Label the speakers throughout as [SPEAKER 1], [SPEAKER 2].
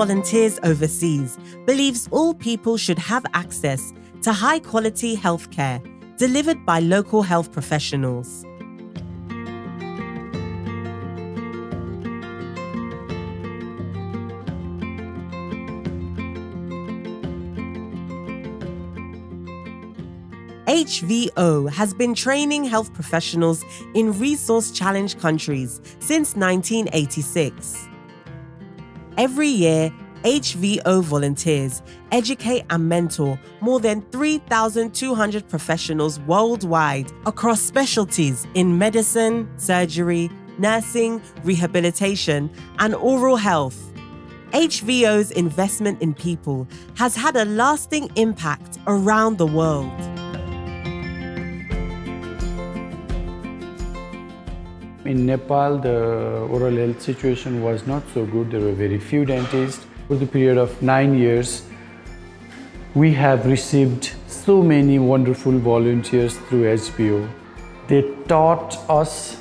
[SPEAKER 1] Volunteers Overseas believes all people should have access to high quality healthcare delivered by local health professionals. HVO has been training health professionals in resource challenged countries since 1986. Every year, HVO volunteers educate and mentor more than 3,200 professionals worldwide across specialties in medicine, surgery, nursing, rehabilitation, and oral health. HVO's investment in people has had a lasting impact around the world.
[SPEAKER 2] In Nepal, the oral health situation was not so good. There were very few dentists. For the period of nine years, we have received so many wonderful volunteers through HVO. They taught us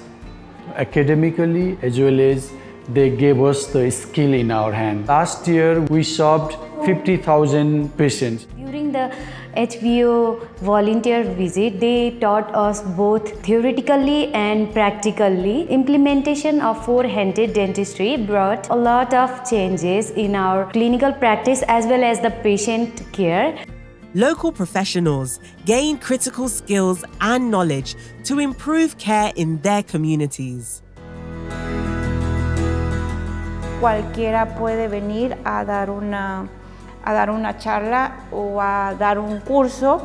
[SPEAKER 2] academically as well as they gave us the skill in our hand. Last year, we served 50,000 patients.
[SPEAKER 3] During the HVO volunteer visit, they taught us both theoretically and practically. Implementation of four-handed dentistry brought a lot of changes in our clinical practice as well as the patient care.
[SPEAKER 1] Local professionals gain critical skills and knowledge to improve care in their communities.
[SPEAKER 4] Cualquiera puede venir a dar una a dar una charla o a dar un curso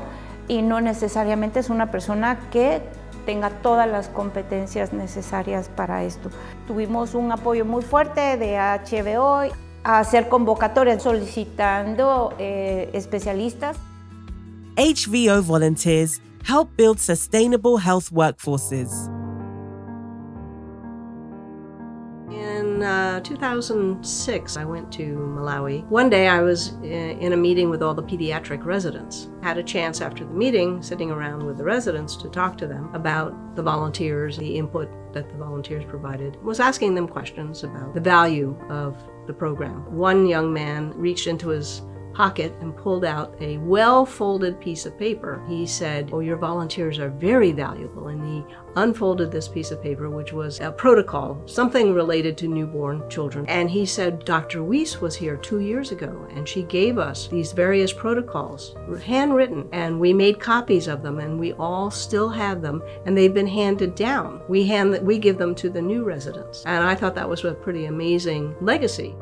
[SPEAKER 4] y no necesariamente es una persona que tenga todas las competencias necesarias para esto. Tuvimos un apoyo muy fuerte de HBO a hacer convocatorias solicitando eh, especialistas.
[SPEAKER 1] HVO volunteers help build sustainable health workforces.
[SPEAKER 5] Uh, 2006, I went to Malawi. One day I was in a meeting with all the pediatric residents. Had a chance after the meeting, sitting around with the residents, to talk to them about the volunteers, the input that the volunteers provided. Was asking them questions about the value of the program. One young man reached into his pocket and pulled out a well folded piece of paper. He said, Oh, your volunteers are very valuable. And he unfolded this piece of paper, which was a protocol, something related to newborn children. And he said, Dr. Weiss was here two years ago, and she gave us these various protocols, handwritten, and we made copies of them, and we all still have them, and they've been handed down. We hand we give them to the new residents. And I thought that was a pretty amazing legacy.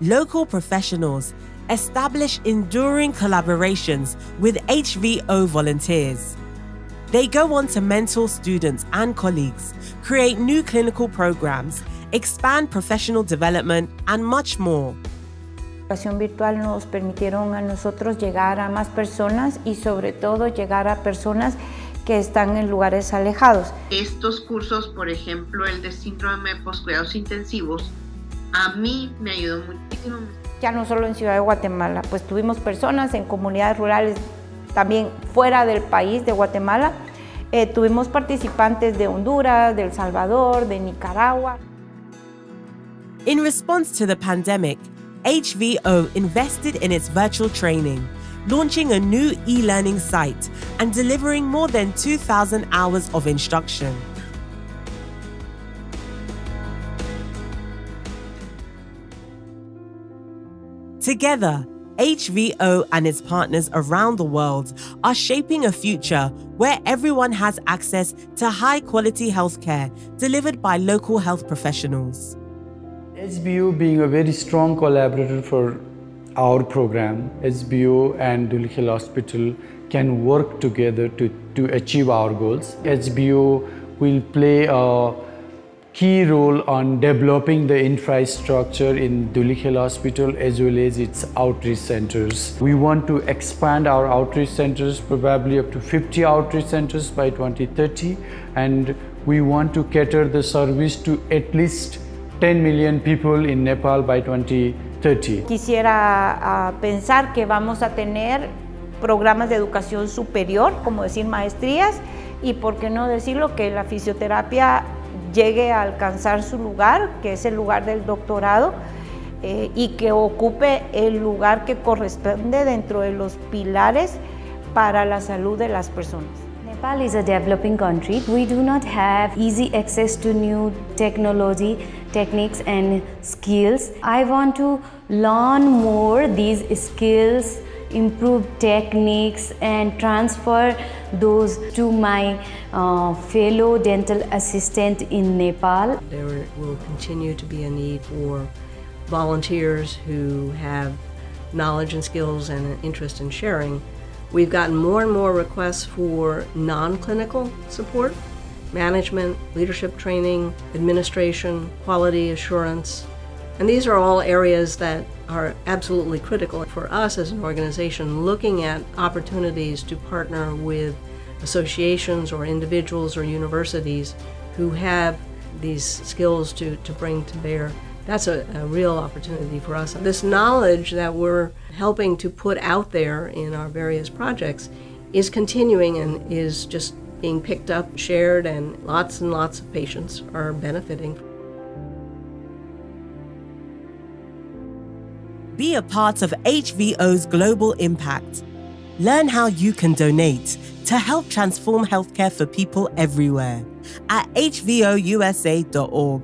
[SPEAKER 1] Local professionals establish enduring collaborations with HVO volunteers. They go on to mentor students and colleagues, create new clinical programs, expand professional development, and much more.
[SPEAKER 4] La educación virtual nos permitieron a nosotros llegar a más personas y sobre todo llegar a personas que están en lugares alejados.
[SPEAKER 6] Estos cursos, por ejemplo, el de síndrome postcuidados intensivos, a mí me ayudó muchísimo.
[SPEAKER 4] Ya no solo en Ciudad de Guatemala, pues tuvimos personas en comunidades rurales también fuera del país de Guatemala. Eh, tuvimos participantes de Honduras, de El Salvador, de Nicaragua.
[SPEAKER 1] In response to the pandemic, HVO invested in its virtual training, launching a new e learning site and delivering more than 2,000 hours of instruction. Together, HVO and its partners around the world are shaping a future where everyone has access to high quality healthcare delivered by local health professionals.
[SPEAKER 2] HVO being a very strong collaborator for our program, HVO and Dhulikhel Hospital can work together to, to achieve our goals. HVO will play a key role on developing the infrastructure in Dhulikhel Hospital as well as its outreach centers. We want to expand our outreach centers probably up to 50 outreach centers by 2030 and we want to cater the service to at least 10 million people in Nepal by 2030.
[SPEAKER 4] Quisiera uh, pensar que vamos a tener programas de educación superior, como decir maestrías, y por qué no decirlo que la fisioterapia llegue a alcanzar su lugar, que es el lugar del doctorado, eh, y que ocupe el lugar que corresponde dentro de los pilares para la salud de las personas.
[SPEAKER 3] Nepal is a developing country. We do not have easy access to new technology, techniques and skills. I want to learn more these skills, improve techniques and transfer those to my uh, fellow dental assistant in Nepal.
[SPEAKER 5] There will continue to be a need for volunteers who have knowledge and skills and an interest in sharing We've gotten more and more requests for non clinical support, management, leadership training, administration, quality assurance. And these are all areas that are absolutely critical for us as an organization looking at opportunities to partner with associations or individuals or universities who have these skills to, to bring to bear that's a, a, real opportunity for us. This knowledge that we're helping to put out there in our various projects is continuing and is just being picked up, shared, and lots and lots of patients are benefiting.
[SPEAKER 1] Be a part of HVO's global impact. Learn how you can donate to help transform healthcare for people everywhere at hvousa.org.